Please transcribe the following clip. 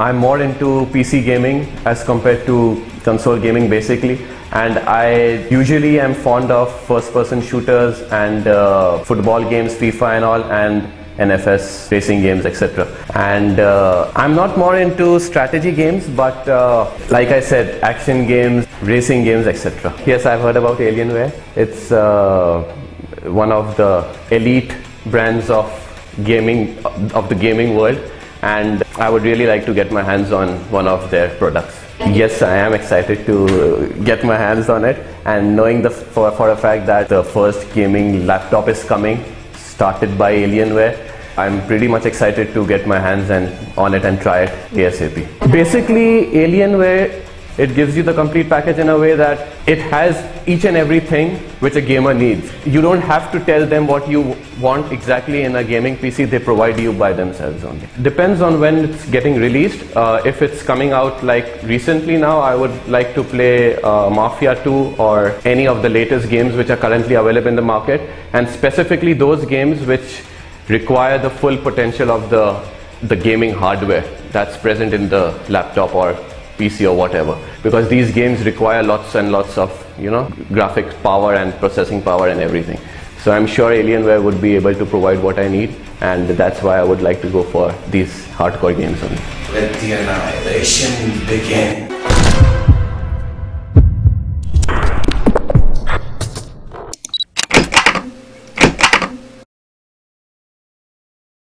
I'm more into PC gaming as compared to console gaming basically. And I usually am fond of first person shooters and uh, football games, FIFA and all, and NFS racing games, etc. And uh, I'm not more into strategy games, but uh, like I said, action games, racing games, etc. Yes, I've heard about Alienware. It's uh, one of the elite brands of gaming of the gaming world, and I would really like to get my hands on one of their products. Yes, I am excited to get my hands on it, and knowing the for, for a fact that the first gaming laptop is coming, started by Alienware. I'm pretty much excited to get my hands and on it and try it ASAP. Basically, Alienware it gives you the complete package in a way that it has each and everything which a gamer needs. You don't have to tell them what you want exactly in a gaming PC, they provide you by themselves only. Depends on when it's getting released. Uh, if it's coming out like recently now, I would like to play uh, Mafia 2 or any of the latest games which are currently available in the market and specifically those games which require the full potential of the the gaming hardware that's present in the laptop or PC or whatever because these games require lots and lots of you know graphics power and processing power and everything so I'm sure Alienware would be able to provide what I need and that's why I would like to go for these hardcore games only. Let the annihilation begin.